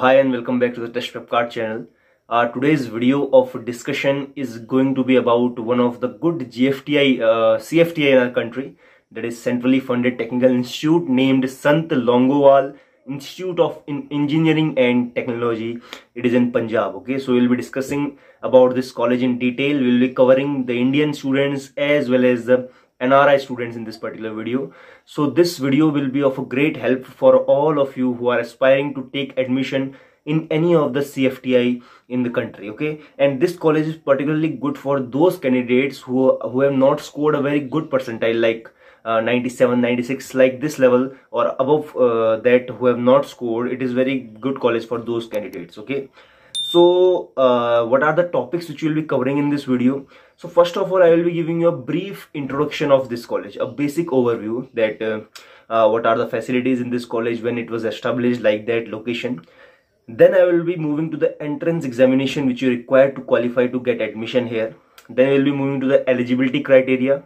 hi and welcome back to the TestprepKart channel. Uh, today's video of discussion is going to be about one of the good GFTI, uh, CFTI in our country that is centrally funded technical institute named Sant Longowal Institute of in Engineering and Technology. It is in Punjab. Okay, so we'll be discussing about this college in detail. We'll be covering the Indian students as well as the NRI students in this particular video. So this video will be of a great help for all of you who are aspiring to take admission in any of the CFTI in the country okay? And this college is particularly good for those candidates who who have not scored a very good percentile like uh, 97 96 like this level or above uh, that who have not scored. It is very good college for those candidates okay? So uh, what are the topics which we'll be covering in this video so first of all i will be giving you a brief introduction of this college a basic overview that uh, uh, what are the facilities in this college when it was established like that location. Then i will be moving to the entrance examination which you require to qualify to get admission here. Then we will be moving to the eligibility criteria.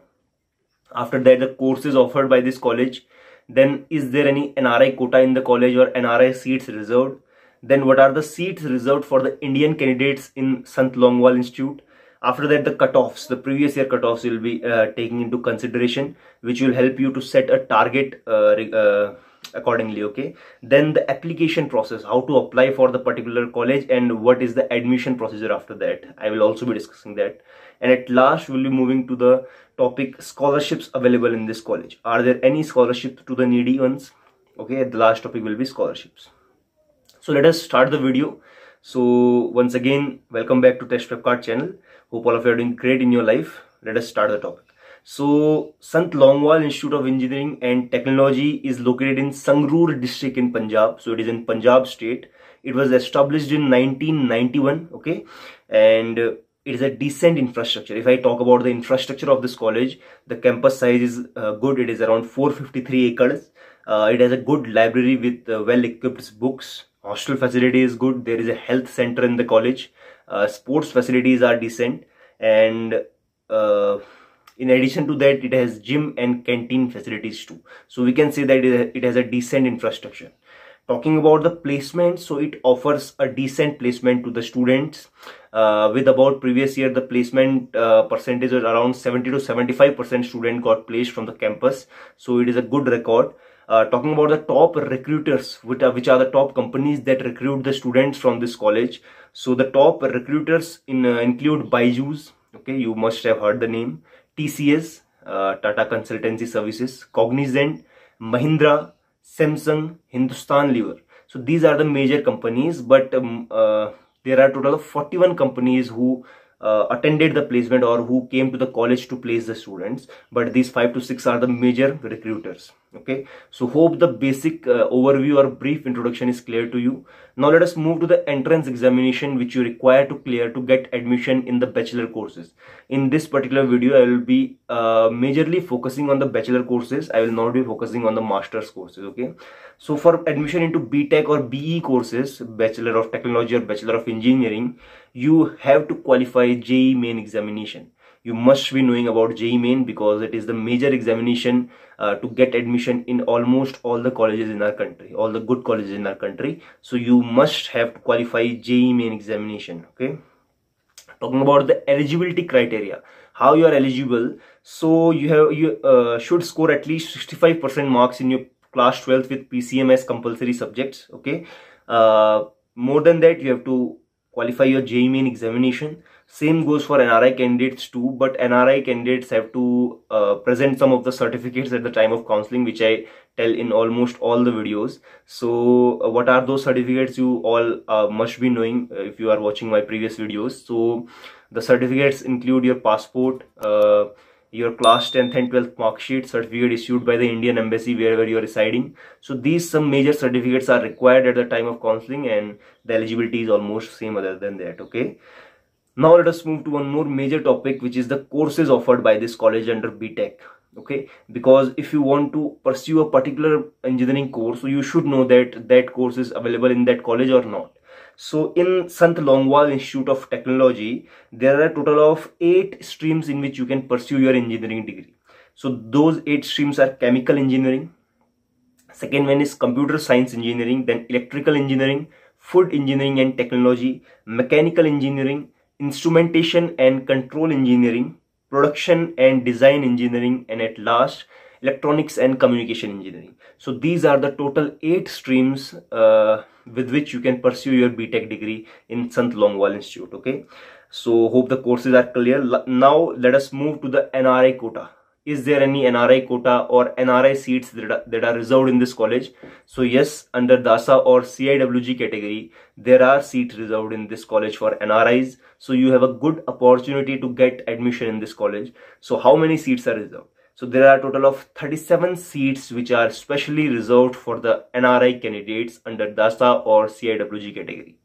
After that the courses offered by this college. Then is there any nri quota in the college or nri seats reserved? Then what are the seats reserved for the indian candidates in sant longowal institute after that the cutoffs the previous year cutoffs will be uh, taking into consideration which will help you to set a target uh, uh, accordingly okay? Then the application process how to apply for the particular college and what is the admission procedure after that. I will also be discussing that. And at last we'll be moving to the topic scholarships available in this college. Are there any scholarships to the needy ones? Okay the last topic will be scholarships. So let us start the video so once again welcome back to TestprepKart channel hope all of you are doing great in your life let us start the topic so, Sant Longowal Institute of Engineering and Technology is located in Sangrur district in Punjab. So, it is in Punjab state. It was established in 1991, okay, and uh, it is a decent infrastructure. If I talk about the infrastructure of this college, the campus size is uh, good. It is around 453 acres. Uh, it has a good library with uh, well-equipped books. Hostel facility is good. There is a health center in the college. Uh, sports facilities are decent. And uh, in addition to that it has gym and canteen facilities too. So we can say that it has a decent infrastructure. Talking about the placement so it offers a decent placement to the students. Uh, with about previous year the placement uh, percentage was around 70 to 75 percent student got placed from the campus. So it is a good record uh, talking about the top recruiters which are, which are the top companies that recruit the students from this college. So the top recruiters in uh, include Byju's okay you must have heard the name TCS, uh, Tata Consultancy Services, Cognizant, Mahindra, Samsung, Hindustan Lever. So these are the major companies, but um, uh, there are total of 41 companies who uh, attended the placement or who came to the college to place the students. But these five to six are the major recruiters okay? So hope the basic uh, overview or brief introduction is clear to you. Now let us move to the entrance examination which you require to clear to get admission in the bachelor courses. In this particular video i will be uh, majorly focusing on the bachelor courses. I will not be focusing on the master's courses okay? So for admission into btech or be courses bachelor of technology or bachelor of engineering you have to qualify JEE main examination you must be knowing about JEE main because it is the major examination uh, to get admission in almost all the colleges in our country all the good colleges in our country. So you must have to qualify JEE main examination okay? Talking about the eligibility criteria how you are eligible. So you have you uh, should score at least 65 percent marks in your class 12th with pcms compulsory subjects okay? Uh, more than that you have to qualify your JEE main examination. Same goes for NRI candidates too, but NRI candidates have to uh, present some of the certificates at the time of counseling, which I tell in almost all the videos. So uh, what are those certificates you all uh, must be knowing uh, if you are watching my previous videos. So the certificates include your passport, uh, your class 10th and 12th mark sheet certificate issued by the Indian embassy wherever you are residing. So these some major certificates are required at the time of counseling and the eligibility is almost same other than that okay. Now let us move to one more major topic which is the courses offered by this college under BTech okay because if you want to pursue a particular engineering course so you should know that that course is available in that college or not so in Sant Longowal Institute of Technology, there are a total of eight streams in which you can pursue your engineering degree. So those eight streams are chemical engineering, second one is computer science engineering, then electrical engineering, food engineering and technology, mechanical engineering, instrumentation and control engineering, production and design engineering, and at last, electronics and communication engineering. So these are the total eight streams uh, with which you can pursue your BTech degree in Sant Longowal Institute. Okay. So hope the courses are clear. Now let us move to the NRI quota is there any NRI quota or NRI seats that are, that are reserved in this college? So yes, under DASA or CIWG category, there are seats reserved in this college for NRIs. So you have a good opportunity to get admission in this college. So how many seats are reserved? So there are a total of 37 seats which are specially reserved for the NRI candidates under DASA or CIWG category.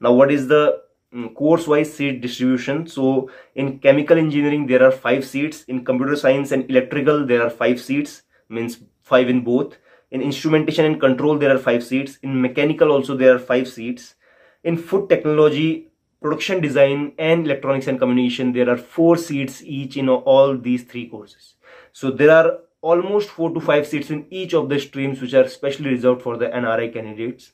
Now what is the Mm, course wise seat distribution. So in chemical engineering there are five seats in computer science and electrical there are five seats means five in both. In instrumentation and control there are five seats in mechanical also there are five seats in food technology production design and electronics and communication there are four seats each in all these three courses. So there are almost four to five seats in each of the streams which are specially reserved for the nri candidates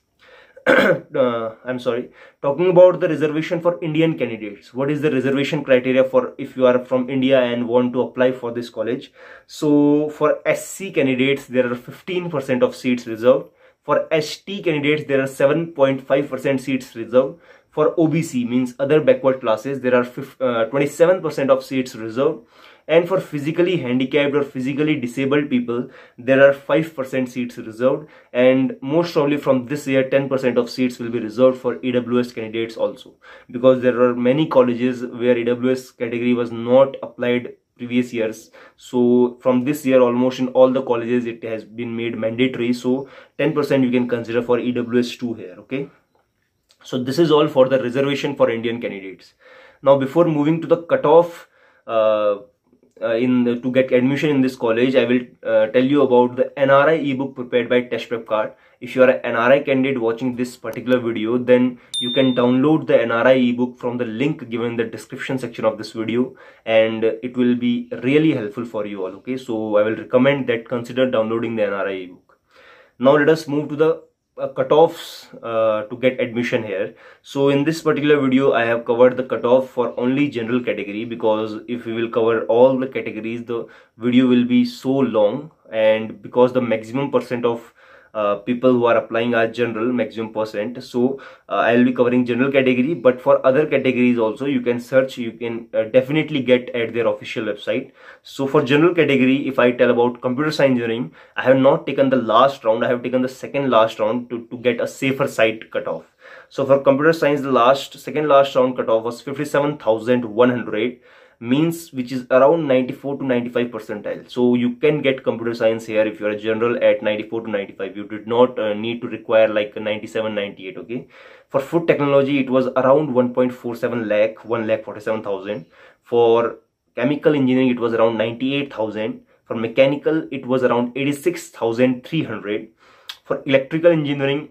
uh, I'm sorry, talking about the reservation for Indian candidates. What is the reservation criteria for if you are from India and want to apply for this college? So for SC candidates, there are 15% of seats reserved. For ST candidates, there are 7.5% seats reserved. For OBC means other backward classes, there are 27% uh, of seats reserved and for physically handicapped or physically disabled people there are 5% seats reserved. And most probably from this year 10% of seats will be reserved for EWS candidates also. Because there are many colleges where EWS category was not applied previous years. So from this year almost in all the colleges it has been made mandatory. So 10% you can consider for EWS 2 here okay? So this is all for the reservation for Indian candidates. Now before moving to the cutoff uh, uh, in the, to get admission in this college, I will uh, tell you about the NRI ebook prepared by TestprepKart. If you are an NRI candidate watching this particular video, then you can download the NRI ebook from the link given in the description section of this video and it will be really helpful for you all. Okay, so I will recommend that consider downloading the NRI ebook. Now let us move to the uh, cutoffs uh, to get admission here. So in this particular video i have covered the cutoff for only general category because if we will cover all the categories the video will be so long and because the maximum percent of uh, people who are applying are general maximum percent. So uh, i'll be covering general category but for other categories also you can search you can uh, definitely get at their official website. So for general category if i tell about computer science engineering i have not taken the last round i have taken the second last round to, to get a safer side cutoff. So for computer science the last second last round cutoff was 57100 means which is around 94 to 95 percentile. So you can get computer science here if you're a general at 94 to 95 you did not uh, need to require like 97 98 okay? For food technology it was around 1.47 lakh 1 lakh 47,000 for chemical engineering it was around 98,000 for mechanical it was around 86,300 for electrical engineering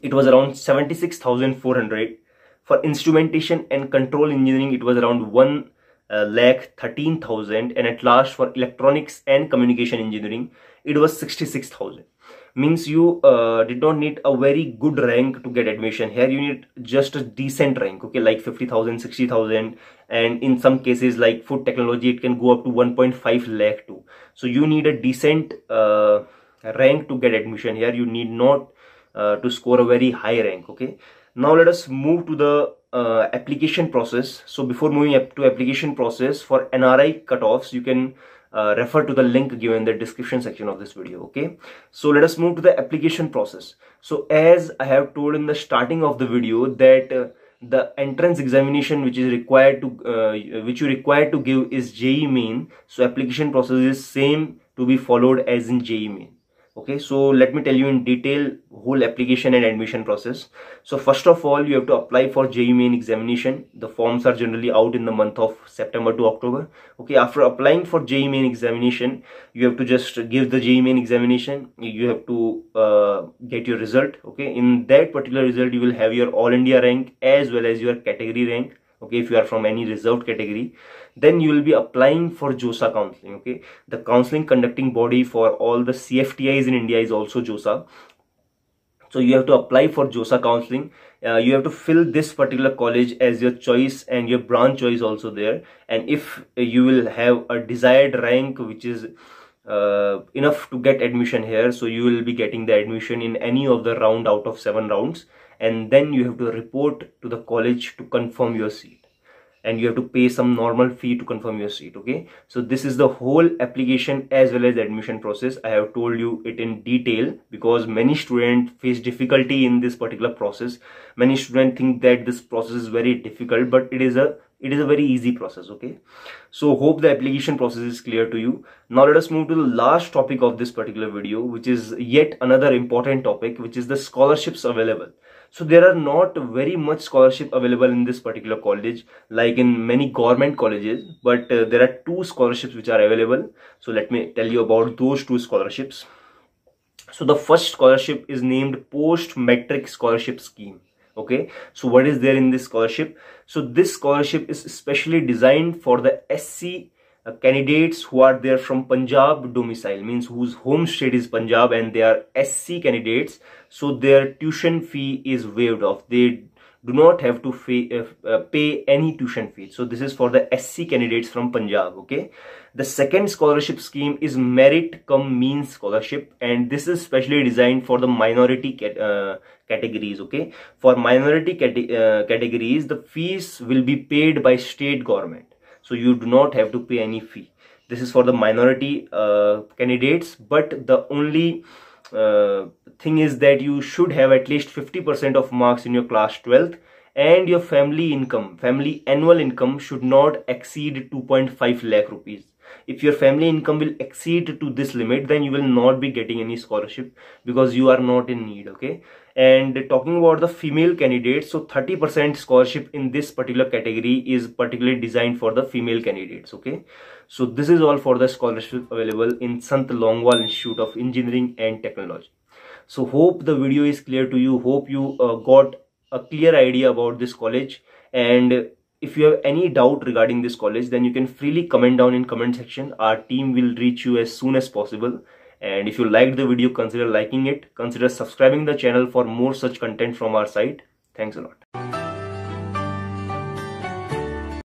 it was around 76,400 for instrumentation and control engineering it was around 1 uh, lakh 13,000 and at last for electronics and communication engineering it was 66,000 means you uh, did not need a very good rank to get admission. Here you need just a decent rank okay like 50,000 60,000 and in some cases like food technology it can go up to 1.5 lakh too. So you need a decent uh, rank to get admission. Here you need not uh, to score a very high rank okay. Now let us move to the uh, application process. So before moving up to application process for nri cutoffs you can uh, refer to the link given in the description section of this video okay? So let us move to the application process. So as i have told in the starting of the video that uh, the entrance examination which is required to uh, which you require to give is JEE main. So application process is same to be followed as in JEE main okay so let me tell you in detail whole application and admission process. So first of all you have to apply for JEE main examination. The forms are generally out in the month of September to October. Okay after applying for JEE main examination you have to just give the JEE main examination. You have to uh, get your result. Okay in that particular result you will have your all India rank as well as your category rank okay if you are from any reserved category then you will be applying for JOSA counseling okay? The counseling conducting body for all the CFTIs in India is also JOSA. So you have to apply for josa counseling. Uh, you have to fill this particular college as your choice and your branch choice also there. And if you will have a desired rank which is uh, enough to get admission here so you will be getting the admission in any of the round out of seven rounds and then you have to report to the college to confirm your seat. And you have to pay some normal fee to confirm your seat okay? So this is the whole application as well as admission process. I have told you it in detail because many students face difficulty in this particular process. Many students think that this process is very difficult but it is a it is a very easy process okay? So hope the application process is clear to you. Now let us move to the last topic of this particular video which is yet another important topic which is the scholarships available so there are not very much scholarship available in this particular college like in many government colleges but uh, there are two scholarships which are available. So let me tell you about those two scholarships. So the first scholarship is named post matric scholarship scheme. Okay? So what is there in this scholarship? So this scholarship is specially designed for the sc uh, candidates who are there from Punjab domicile means whose home state is Punjab and they are SC candidates. So their tuition fee is waived off. They do not have to pay, uh, uh, pay any tuition fee. So this is for the SC candidates from Punjab okay? The second scholarship scheme is merit cum means scholarship and this is specially designed for the minority cat, uh, categories okay? For minority cat uh, categories the fees will be paid by state government so you do not have to pay any fee. This is for the minority uh, candidates but the only uh, thing is that you should have at least 50% of marks in your class 12th and your family income family annual income should not exceed 2.5 lakh rupees. If your family income will exceed to this limit then you will not be getting any scholarship because you are not in need okay and talking about the female candidates so 30% scholarship in this particular category is particularly designed for the female candidates okay? So this is all for the scholarship available in Sant Longowal Institute of Engineering and Technology. So hope the video is clear to you. Hope you uh, got a clear idea about this college. And if you have any doubt regarding this college then you can freely comment down in comment section. Our team will reach you as soon as possible and if you liked the video consider liking it. Consider subscribing the channel for more such content from our site. Thanks a lot